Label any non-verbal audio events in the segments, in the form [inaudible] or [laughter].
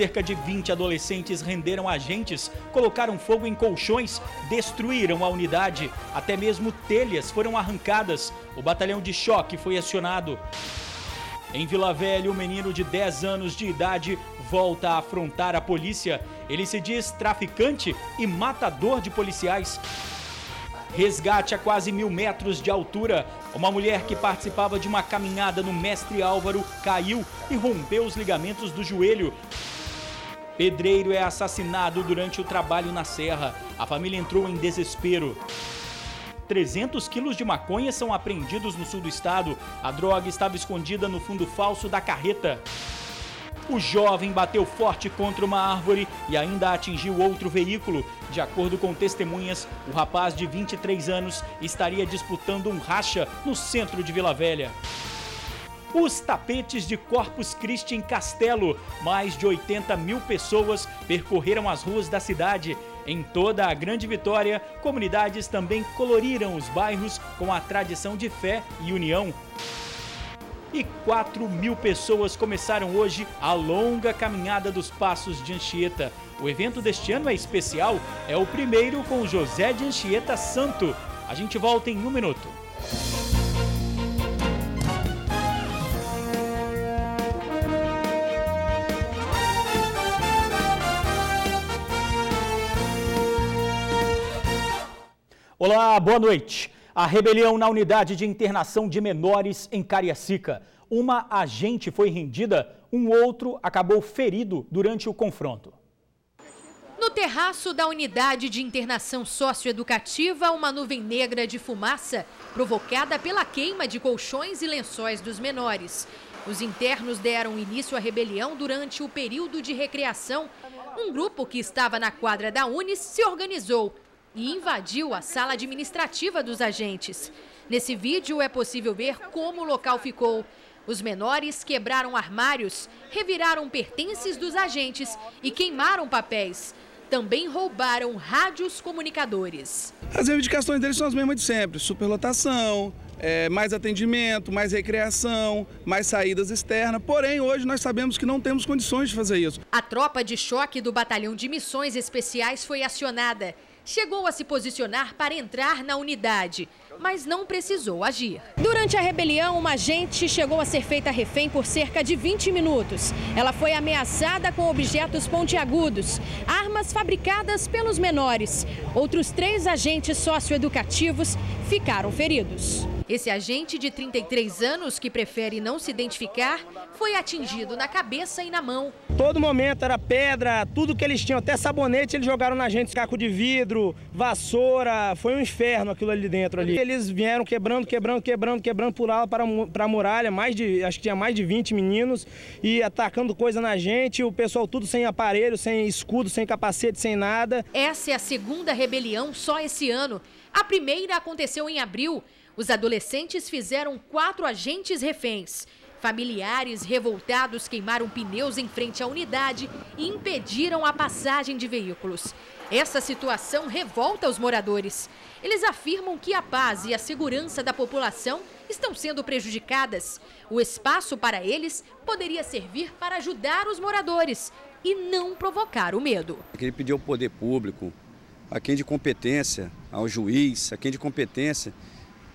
Cerca de 20 adolescentes renderam agentes, colocaram fogo em colchões, destruíram a unidade. Até mesmo telhas foram arrancadas. O batalhão de choque foi acionado. Em Vila Velha, um menino de 10 anos de idade volta a afrontar a polícia. Ele se diz traficante e matador de policiais. Resgate a quase mil metros de altura. Uma mulher que participava de uma caminhada no Mestre Álvaro caiu e rompeu os ligamentos do joelho. Pedreiro é assassinado durante o trabalho na serra. A família entrou em desespero. 300 quilos de maconha são apreendidos no sul do estado. A droga estava escondida no fundo falso da carreta. O jovem bateu forte contra uma árvore e ainda atingiu outro veículo. De acordo com testemunhas, o rapaz de 23 anos estaria disputando um racha no centro de Vila Velha. Os tapetes de Corpus Christi em Castelo. Mais de 80 mil pessoas percorreram as ruas da cidade. Em toda a Grande Vitória, comunidades também coloriram os bairros com a tradição de fé e união e 4 mil pessoas começaram hoje a longa caminhada dos Passos de Anchieta. O evento deste ano é especial, é o primeiro com José de Anchieta Santo. A gente volta em um minuto. Olá, boa noite. A rebelião na unidade de internação de menores em Cariacica. Uma agente foi rendida, um outro acabou ferido durante o confronto. No terraço da unidade de internação socioeducativa, uma nuvem negra de fumaça provocada pela queima de colchões e lençóis dos menores. Os internos deram início à rebelião durante o período de recreação. Um grupo que estava na quadra da Unis se organizou e invadiu a sala administrativa dos agentes. Nesse vídeo é possível ver como o local ficou. Os menores quebraram armários, reviraram pertences dos agentes e queimaram papéis. Também roubaram rádios comunicadores. As reivindicações deles são as mesmas de sempre: superlotação, é, mais atendimento, mais recreação, mais saídas externas. Porém, hoje nós sabemos que não temos condições de fazer isso. A tropa de choque do Batalhão de Missões Especiais foi acionada chegou a se posicionar para entrar na unidade, mas não precisou agir. Durante a rebelião, uma agente chegou a ser feita refém por cerca de 20 minutos. Ela foi ameaçada com objetos pontiagudos, armas fabricadas pelos menores. Outros três agentes socioeducativos ficaram feridos. Esse agente de 33 anos, que prefere não se identificar, foi atingido na cabeça e na mão. Todo momento era pedra, tudo que eles tinham, até sabonete eles jogaram na gente, caco de vidro, vassoura, foi um inferno aquilo ali dentro ali. Eles vieram quebrando, quebrando, quebrando, quebrando por ala para, para a muralha, mais de, acho que tinha mais de 20 meninos e atacando coisa na gente, o pessoal tudo sem aparelho, sem escudo, sem capacete, sem nada. Essa é a segunda rebelião só esse ano. A primeira aconteceu em abril. Os adolescentes fizeram quatro agentes reféns. Familiares revoltados queimaram pneus em frente à unidade e impediram a passagem de veículos. Essa situação revolta os moradores. Eles afirmam que a paz e a segurança da população estão sendo prejudicadas. O espaço para eles poderia servir para ajudar os moradores e não provocar o medo. Ele pediu ao poder público, a quem de competência, ao juiz, a quem de competência,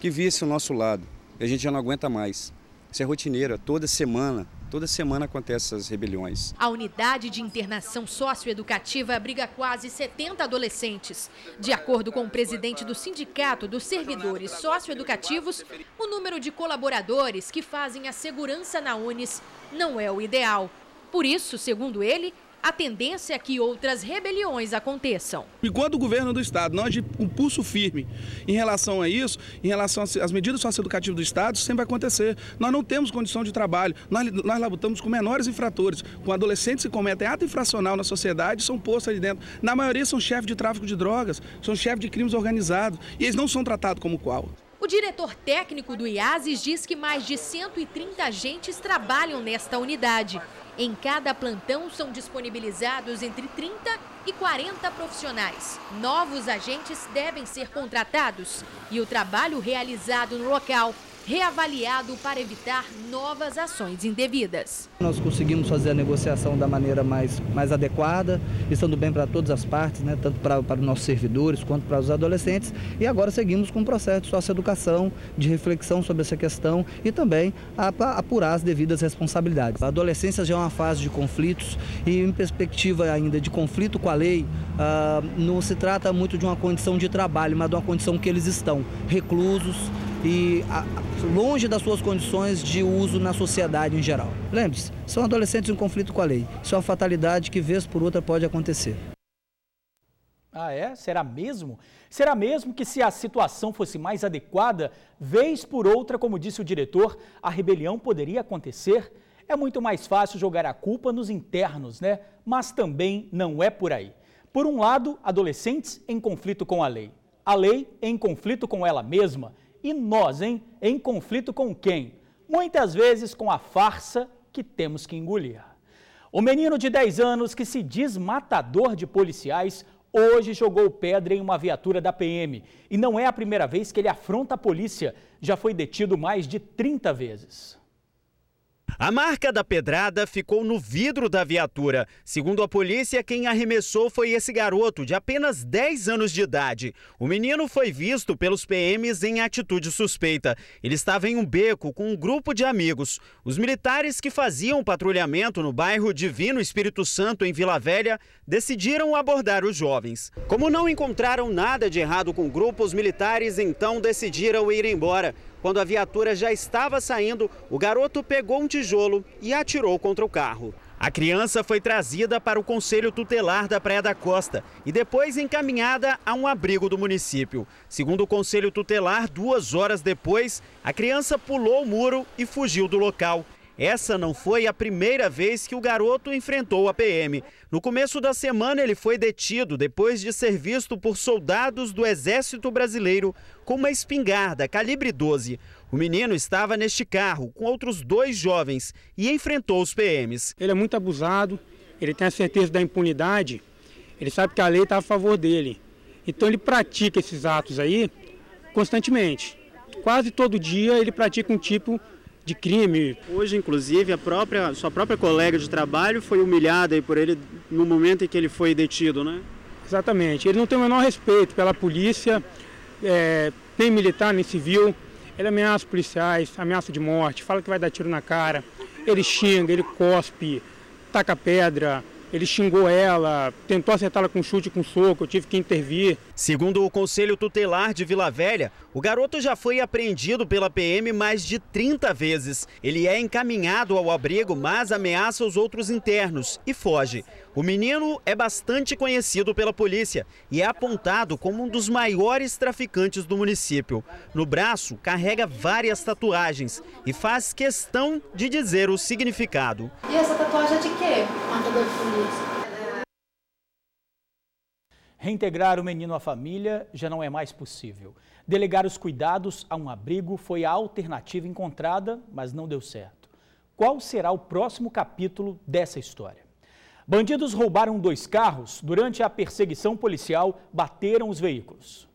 que visse o nosso lado. E a gente já não aguenta mais. Isso é rotineira, toda semana, toda semana acontecem essas rebeliões. A unidade de internação socioeducativa abriga quase 70 adolescentes. De acordo com o presidente do Sindicato dos Servidores Socioeducativos, o número de colaboradores que fazem a segurança na Unis não é o ideal. Por isso, segundo ele, a tendência é que outras rebeliões aconteçam. Enquanto o governo do Estado não agir um pulso firme em relação a isso, em relação às medidas socioeducativas do Estado, isso sempre vai acontecer. Nós não temos condição de trabalho. Nós, nós labutamos com menores infratores, com adolescentes que cometem ato infracional na sociedade, são postos ali dentro. Na maioria são chefes de tráfico de drogas, são chefes de crimes organizados, e eles não são tratados como qual. O diretor técnico do IASES diz que mais de 130 agentes trabalham nesta unidade. Em cada plantão são disponibilizados entre 30 e 40 profissionais. Novos agentes devem ser contratados e o trabalho realizado no local reavaliado para evitar novas ações indevidas. Nós conseguimos fazer a negociação da maneira mais, mais adequada, estando bem para todas as partes, né, tanto para, para os nossos servidores quanto para os adolescentes. E agora seguimos com um processo de socioeducação, de reflexão sobre essa questão e também a, a apurar as devidas responsabilidades. A adolescência já é uma fase de conflitos e em perspectiva ainda de conflito com a lei, ah, não se trata muito de uma condição de trabalho, mas de uma condição que eles estão reclusos, e a, longe das suas condições de uso na sociedade em geral. Lembre-se, são adolescentes em conflito com a lei. Isso é uma fatalidade que, vez por outra, pode acontecer. Ah, é? Será mesmo? Será mesmo que se a situação fosse mais adequada, vez por outra, como disse o diretor, a rebelião poderia acontecer? É muito mais fácil jogar a culpa nos internos, né? Mas também não é por aí. Por um lado, adolescentes em conflito com a lei. A lei em conflito com ela mesma e nós, hein? Em conflito com quem? Muitas vezes com a farsa que temos que engolir. O menino de 10 anos que se diz matador de policiais hoje jogou pedra em uma viatura da PM. E não é a primeira vez que ele afronta a polícia. Já foi detido mais de 30 vezes. A marca da pedrada ficou no vidro da viatura. Segundo a polícia, quem arremessou foi esse garoto, de apenas 10 anos de idade. O menino foi visto pelos PMs em atitude suspeita. Ele estava em um beco com um grupo de amigos. Os militares que faziam patrulhamento no bairro Divino Espírito Santo, em Vila Velha, decidiram abordar os jovens. Como não encontraram nada de errado com o grupo, os militares então decidiram ir embora. Quando a viatura já estava saindo, o garoto pegou um tijolo e atirou contra o carro. A criança foi trazida para o Conselho Tutelar da Praia da Costa e depois encaminhada a um abrigo do município. Segundo o Conselho Tutelar, duas horas depois, a criança pulou o muro e fugiu do local. Essa não foi a primeira vez que o garoto enfrentou a PM. No começo da semana, ele foi detido depois de ser visto por soldados do Exército Brasileiro com uma espingarda calibre 12. O menino estava neste carro com outros dois jovens e enfrentou os PMs. Ele é muito abusado, ele tem a certeza da impunidade, ele sabe que a lei está a favor dele. Então ele pratica esses atos aí constantemente. Quase todo dia ele pratica um tipo de crime. Hoje, inclusive, a própria, sua própria colega de trabalho foi humilhada por ele no momento em que ele foi detido, né? Exatamente. Ele não tem o menor respeito pela polícia, é, nem militar, nem civil. Ele ameaça policiais, ameaça de morte, fala que vai dar tiro na cara. Ele xinga, ele cospe, taca pedra, ele xingou ela, tentou acertá-la com chute com soco, eu tive que intervir. Segundo o Conselho Tutelar de Vila Velha, o garoto já foi apreendido pela PM mais de 30 vezes. Ele é encaminhado ao abrigo, mas ameaça os outros internos e foge. O menino é bastante conhecido pela polícia e é apontado como um dos maiores traficantes do município. No braço, carrega várias tatuagens e faz questão de dizer o significado. E essa tatuagem é de quê? Reintegrar o menino à família já não é mais possível. Delegar os cuidados a um abrigo foi a alternativa encontrada, mas não deu certo. Qual será o próximo capítulo dessa história? Bandidos roubaram dois carros. Durante a perseguição policial, bateram os veículos.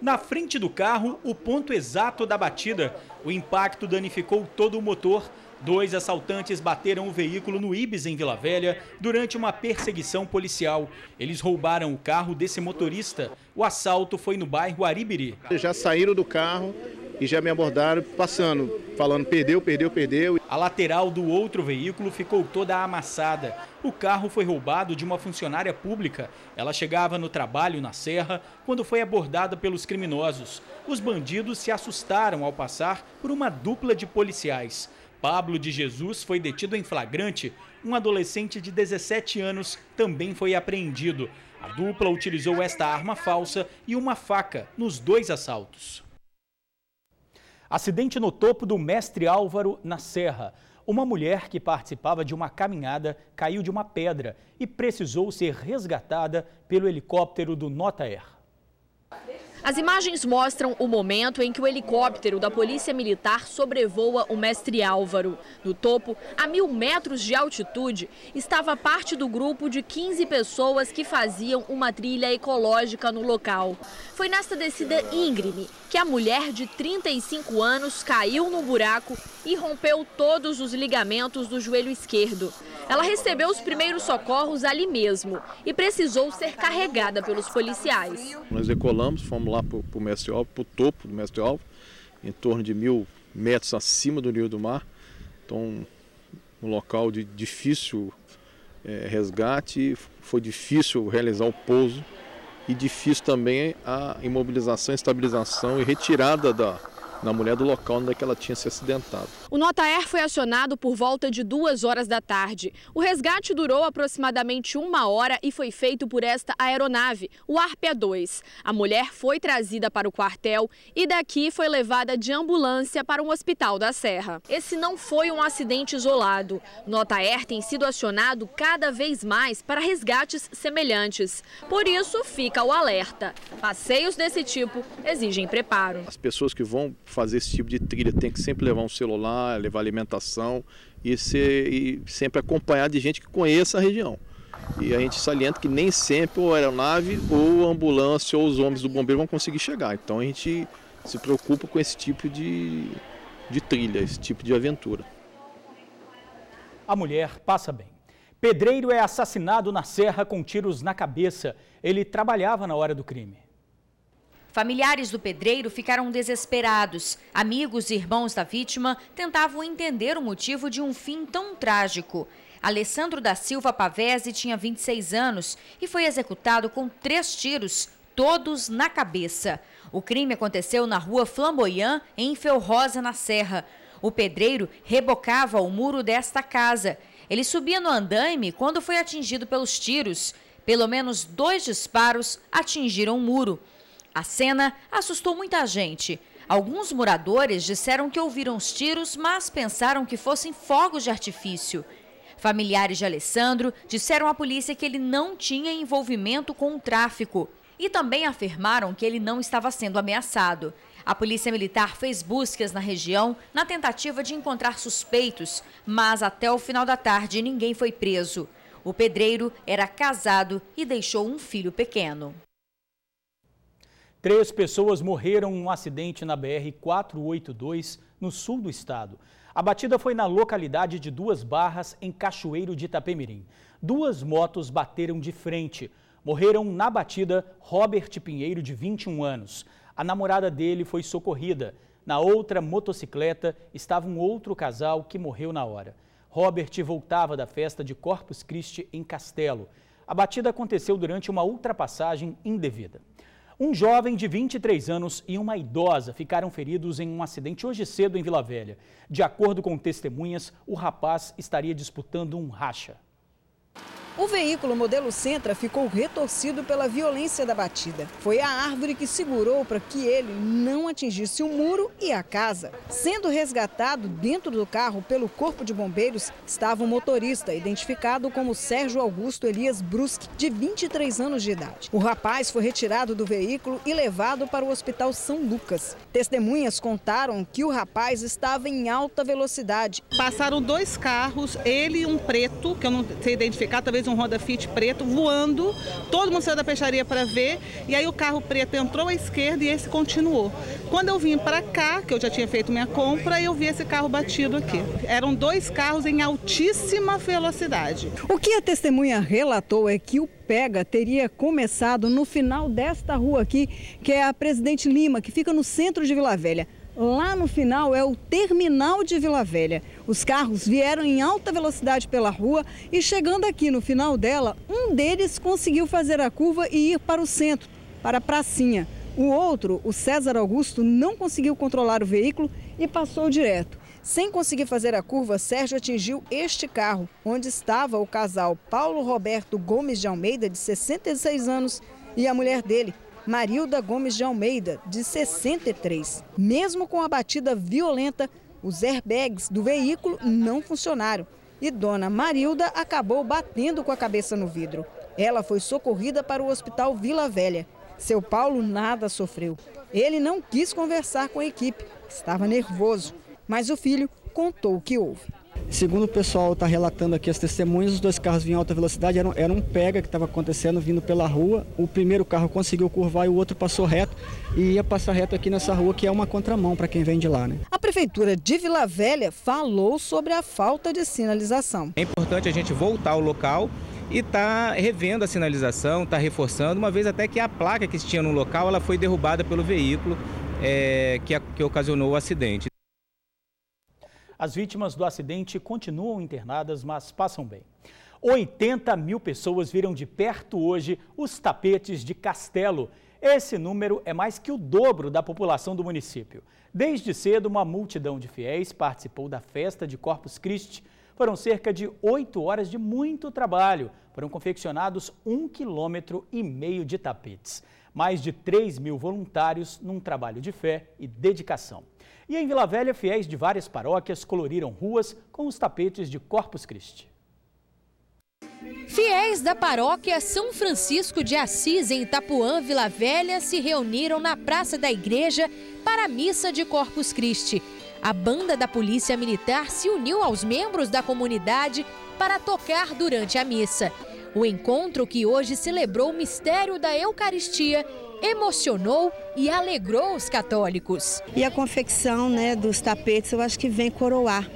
Na frente do carro, o ponto exato da batida. O impacto danificou todo o motor. Dois assaltantes bateram o veículo no Ibis, em Vila Velha, durante uma perseguição policial. Eles roubaram o carro desse motorista. O assalto foi no bairro Aribiri. Já saíram do carro e já me abordaram passando, falando perdeu, perdeu, perdeu. A lateral do outro veículo ficou toda amassada. O carro foi roubado de uma funcionária pública. Ela chegava no trabalho na Serra quando foi abordada pelos criminosos. Os bandidos se assustaram ao passar por uma dupla de policiais. Pablo de Jesus foi detido em flagrante. Um adolescente de 17 anos também foi apreendido. A dupla utilizou esta arma falsa e uma faca nos dois assaltos. Acidente no topo do Mestre Álvaro, na Serra. Uma mulher que participava de uma caminhada caiu de uma pedra e precisou ser resgatada pelo helicóptero do Nota Air. As imagens mostram o momento em que o helicóptero da Polícia Militar sobrevoa o mestre Álvaro. No topo, a mil metros de altitude, estava parte do grupo de 15 pessoas que faziam uma trilha ecológica no local. Foi nesta descida íngreme que a mulher de 35 anos caiu no buraco e rompeu todos os ligamentos do joelho esquerdo. Ela recebeu os primeiros socorros ali mesmo e precisou ser carregada pelos policiais. Nós decolamos, fomos lá para o mestre Alvo, para o topo do mestre Alvo, em torno de mil metros acima do nível do mar. Então, um local de difícil é, resgate, foi difícil realizar o pouso e difícil também a imobilização, estabilização e retirada da, na mulher do local onde é ela tinha se acidentado. O Notaer foi acionado por volta de duas horas da tarde. O resgate durou aproximadamente uma hora e foi feito por esta aeronave, o ARPE-2. A mulher foi trazida para o quartel e daqui foi levada de ambulância para um hospital da Serra. Esse não foi um acidente isolado. O Notaer tem sido acionado cada vez mais para resgates semelhantes. Por isso, fica o alerta. Passeios desse tipo exigem preparo. As pessoas que vão fazer esse tipo de trilha tem que sempre levar um celular, levar alimentação e, ser, e sempre acompanhar de gente que conheça a região. E a gente salienta que nem sempre a aeronave ou a ambulância ou os homens do bombeiro vão conseguir chegar. Então a gente se preocupa com esse tipo de, de trilha, esse tipo de aventura. A mulher passa bem. Pedreiro é assassinado na serra com tiros na cabeça. Ele trabalhava na hora do crime. Familiares do pedreiro ficaram desesperados. Amigos e irmãos da vítima tentavam entender o motivo de um fim tão trágico. Alessandro da Silva Pavese tinha 26 anos e foi executado com três tiros, todos na cabeça. O crime aconteceu na rua Flamboyant, em Felrosa, na Serra. O pedreiro rebocava o muro desta casa. Ele subia no andaime quando foi atingido pelos tiros. Pelo menos dois disparos atingiram o muro. A cena assustou muita gente. Alguns moradores disseram que ouviram os tiros, mas pensaram que fossem fogos de artifício. Familiares de Alessandro disseram à polícia que ele não tinha envolvimento com o tráfico e também afirmaram que ele não estava sendo ameaçado. A Polícia Militar fez buscas na região na tentativa de encontrar suspeitos, mas até o final da tarde ninguém foi preso. O pedreiro era casado e deixou um filho pequeno. Três pessoas morreram em um acidente na BR-482, no sul do estado. A batida foi na localidade de Duas Barras, em Cachoeiro de Itapemirim. Duas motos bateram de frente. Morreram na batida Robert Pinheiro, de 21 anos. A namorada dele foi socorrida. Na outra motocicleta estava um outro casal que morreu na hora. Robert voltava da festa de Corpus Christi em Castelo. A batida aconteceu durante uma ultrapassagem indevida. Um jovem de 23 anos e uma idosa ficaram feridos em um acidente hoje cedo em Vila Velha. De acordo com testemunhas, o rapaz estaria disputando um racha. O veículo modelo Sentra ficou retorcido pela violência da batida. Foi a árvore que segurou para que ele não atingisse o muro e a casa. Sendo resgatado dentro do carro pelo Corpo de Bombeiros, estava o um motorista, identificado como Sérgio Augusto Elias Brusque, de 23 anos de idade. O rapaz foi retirado do veículo e levado para o Hospital São Lucas. Testemunhas contaram que o rapaz estava em alta velocidade. Passaram dois carros, ele e um preto, que eu não sei identificar, talvez um Honda Fit preto voando. Todo mundo saiu da peixaria para ver. E aí o carro preto entrou à esquerda e esse continuou. Quando eu vim para cá, que eu já tinha feito minha compra, eu vi esse carro batido aqui. Eram dois carros em altíssima velocidade. O que a testemunha relatou é que o pega teria começado no final desta rua aqui, que é a Presidente Lima, que fica no centro de Vila Velha. Lá no final é o terminal de Vila Velha. Os carros vieram em alta velocidade pela rua e chegando aqui no final dela, um deles conseguiu fazer a curva e ir para o centro, para a pracinha. O outro, o César Augusto, não conseguiu controlar o veículo e passou direto. Sem conseguir fazer a curva, Sérgio atingiu este carro, onde estava o casal Paulo Roberto Gomes de Almeida, de 66 anos, e a mulher dele, Marilda Gomes de Almeida, de 63. Mesmo com a batida violenta, os airbags do veículo não funcionaram e Dona Marilda acabou batendo com a cabeça no vidro. Ela foi socorrida para o Hospital Vila Velha. Seu Paulo nada sofreu. Ele não quis conversar com a equipe, estava nervoso, mas o filho contou o que houve. Segundo o pessoal está relatando aqui as testemunhas, os dois carros vinham em alta velocidade, era um, era um pega que estava acontecendo vindo pela rua. O primeiro carro conseguiu curvar e o outro passou reto e ia passar reto aqui nessa rua que é uma contramão para quem vem de lá. Né? A prefeitura de Vila Velha falou sobre a falta de sinalização. É importante a gente voltar ao local e está revendo a sinalização, está reforçando, uma vez até que a placa que tinha no local ela foi derrubada pelo veículo é, que, que ocasionou o acidente. As vítimas do acidente continuam internadas, mas passam bem. 80 mil pessoas viram de perto hoje os tapetes de Castelo. Esse número é mais que o dobro da população do município. Desde cedo, uma multidão de fiéis participou da festa de Corpus Christi. Foram cerca de oito horas de muito trabalho. Foram confeccionados um quilômetro e meio de tapetes. Mais de 3 mil voluntários num trabalho de fé e dedicação. E em Vila Velha, fiéis de várias paróquias coloriram ruas com os tapetes de Corpus Christi. Fiéis da paróquia São Francisco de Assis, em Itapuã, Vila Velha, se reuniram na Praça da Igreja para a missa de Corpus Christi. A banda da Polícia Militar se uniu aos membros da comunidade para tocar durante a missa. O encontro, que hoje celebrou o mistério da Eucaristia, emocionou e alegrou os católicos. E a confecção né, dos tapetes, eu acho que vem coroar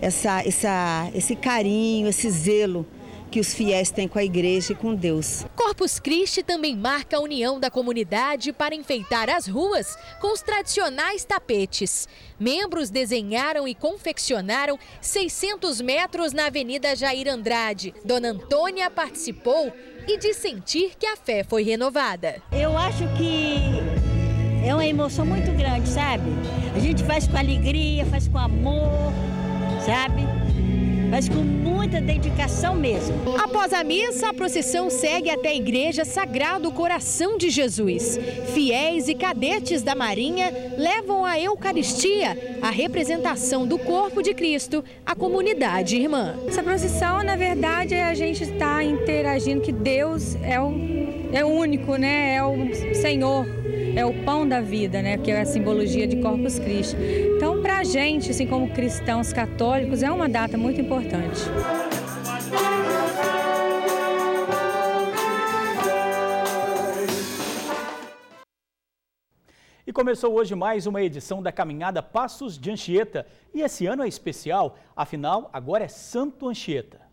essa, essa, esse carinho, esse zelo que os fiéis têm com a igreja e com Deus. Corpus Christi também marca a união da comunidade para enfeitar as ruas com os tradicionais tapetes. Membros desenharam e confeccionaram 600 metros na Avenida Jair Andrade. Dona Antônia participou e de sentir que a fé foi renovada. Eu acho que é uma emoção muito grande, sabe? A gente faz com alegria, faz com amor, sabe? Mas com muita dedicação mesmo. Após a missa, a procissão segue até a Igreja Sagrado Coração de Jesus. Fiéis e cadetes da Marinha levam a Eucaristia, a representação do corpo de Cristo, à comunidade irmã. Essa procissão, na verdade, é a gente está interagindo que Deus é o, é o único, né? É o Senhor é o pão da vida, né? Que é a simbologia de Corpus Christi. Então, para a gente, assim como cristãos católicos, é uma data muito importante. E começou hoje mais uma edição da Caminhada Passos de Anchieta. E esse ano é especial, afinal, agora é Santo Anchieta.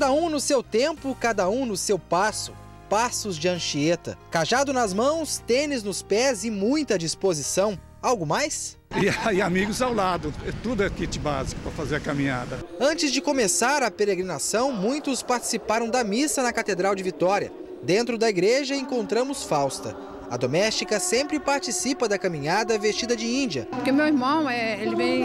Cada um no seu tempo, cada um no seu passo. Passos de Anchieta. Cajado nas mãos, tênis nos pés e muita disposição. Algo mais? E, [laughs] e amigos ao lado. É tudo é kit básico para fazer a caminhada. Antes de começar a peregrinação, muitos participaram da missa na Catedral de Vitória. Dentro da igreja encontramos Fausta. A doméstica sempre participa da caminhada vestida de índia. Porque meu irmão, é, ele vem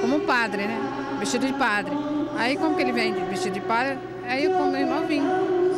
como padre, né? Vestido de padre. Aí como que ele vem vestido de padre? Aí eu, como irmão, vim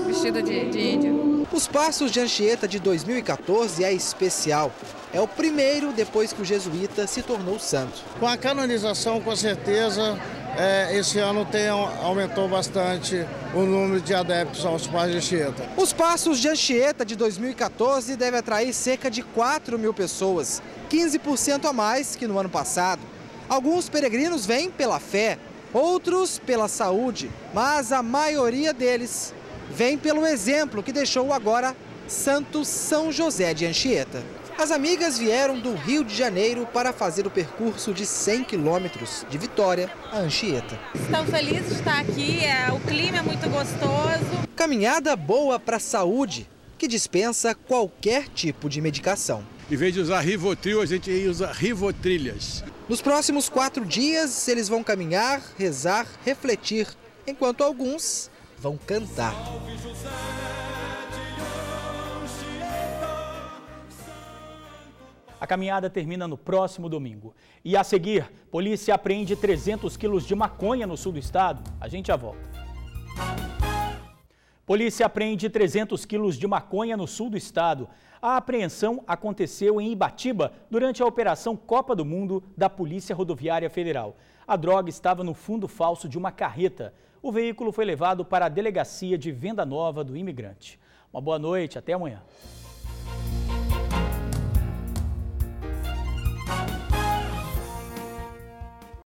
vestido de, de índio. Os Passos de Anchieta de 2014 é especial. É o primeiro depois que o jesuíta se tornou santo. Com a canonização, com certeza, é, esse ano tem, aumentou bastante o número de adeptos aos Passos de Anchieta. Os Passos de Anchieta de 2014 devem atrair cerca de 4 mil pessoas, 15% a mais que no ano passado. Alguns peregrinos vêm pela fé, outros pela saúde, mas a maioria deles vem pelo exemplo que deixou agora Santo São José de Anchieta. As amigas vieram do Rio de Janeiro para fazer o percurso de 100 quilômetros de Vitória a Anchieta. Estamos felizes de estar aqui, é, o clima é muito gostoso. Caminhada boa para a saúde, que dispensa qualquer tipo de medicação. Em vez de usar Rivotril, a gente usa Rivotrilhas. Nos próximos quatro dias, eles vão caminhar, rezar, refletir, enquanto alguns vão cantar. A caminhada termina no próximo domingo. E a seguir, polícia apreende 300 quilos de maconha no sul do estado. A gente já volta. Polícia apreende 300 quilos de maconha no sul do estado. A apreensão aconteceu em Ibatiba durante a Operação Copa do Mundo da Polícia Rodoviária Federal. A droga estava no fundo falso de uma carreta. o veículo foi levado para a delegacia de venda nova do imigrante. Uma boa noite, até amanhã.